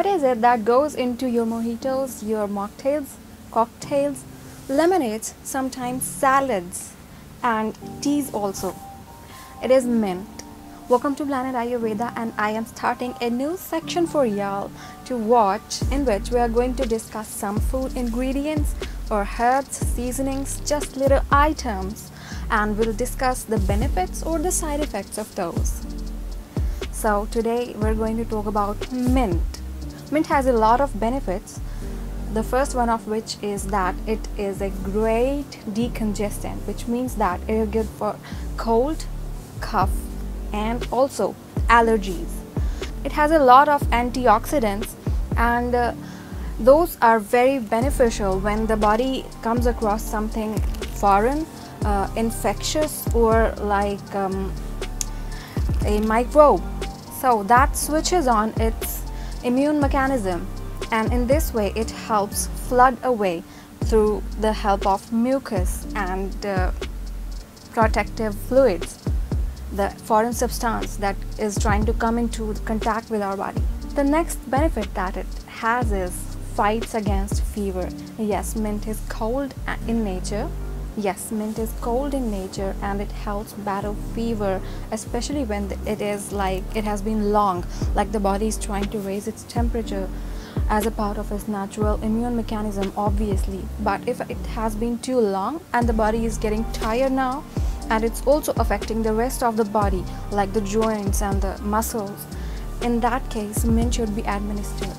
What is it that goes into your mojitos, your mocktails, cocktails, lemonades, sometimes salads, and teas also? It is mint. Welcome to Planet Ayurveda, and I am starting a new section for y'all to watch in which we are going to discuss some food ingredients or herbs, seasonings, just little items, and we'll discuss the benefits or the side effects of those. So, today we're going to talk about mint. Mint has a lot of benefits. The first one of which is that it is a great decongestant, which means that it is good for cold, cough, and also allergies. It has a lot of antioxidants, and uh, those are very beneficial when the body comes across something foreign, uh, infectious, or like um, a microbe. So that switches on its immune mechanism and in this way it helps flood away through the help of mucus and uh, protective fluids the foreign substance that is trying to come into contact with our body. The next benefit that it has is fights against fever. Yes mint is cold in nature Yes, mint is cold in nature and it helps battle fever, especially when it is like it has been long, like the body is trying to raise its temperature as a part of its natural immune mechanism, obviously. But if it has been too long and the body is getting tired now, and it's also affecting the rest of the body, like the joints and the muscles, in that case, mint should be administered.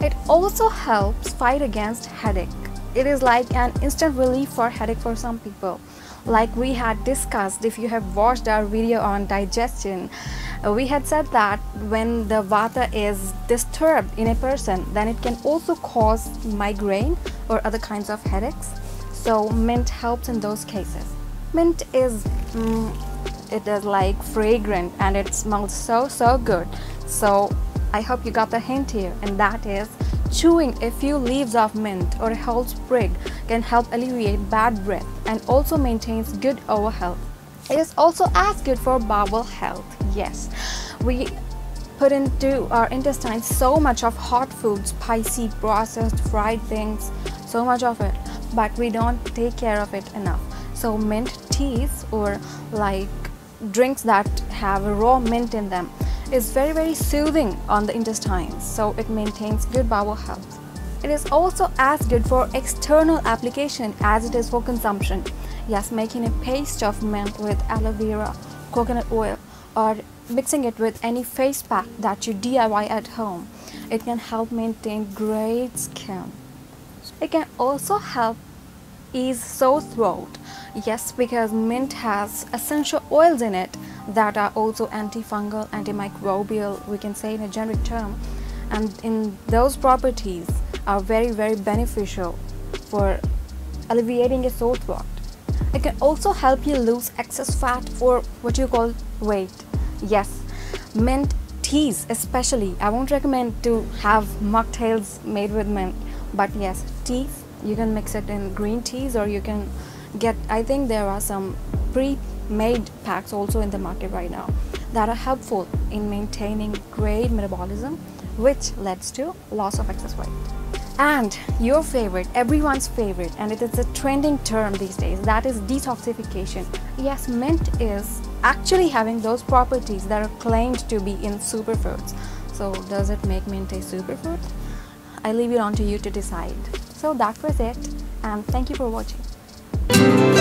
It also helps fight against headache it is like an instant relief for headache for some people. Like we had discussed if you have watched our video on digestion we had said that when the vata is disturbed in a person then it can also cause migraine or other kinds of headaches. So mint helps in those cases. Mint is mm, it is like fragrant and it smells so so good. So i hope you got the hint here and that is Chewing a few leaves of mint or a whole sprig can help alleviate bad breath and also maintains good oral health. It is also as good for bowel health. Yes, we put into our intestines so much of hot food, spicy, processed, fried things, so much of it, but we don't take care of it enough. So mint teas or like drinks that have raw mint in them is very very soothing on the intestines so it maintains good bowel health. It is also as good for external application as it is for consumption. Yes, making a paste of mint with aloe vera, coconut oil or mixing it with any face pack that you DIY at home. It can help maintain great skin. It can also help ease sore throat. Yes, because mint has essential oils in it that are also antifungal, antimicrobial, we can say in a generic term, and in those properties are very, very beneficial for alleviating a sore throat. It can also help you lose excess fat or what you call weight. Yes, mint teas, especially. I won't recommend to have mocktails made with mint, but yes, teas you can mix it in green teas or you can get I think there are some pre made packs also in the market right now that are helpful in maintaining great metabolism which leads to loss of excess weight. And your favorite everyone's favorite and it is a trending term these days that is detoxification. Yes mint is actually having those properties that are claimed to be in superfoods. So does it make mint a superfood? I leave it on to you to decide. So that was it and thank you for watching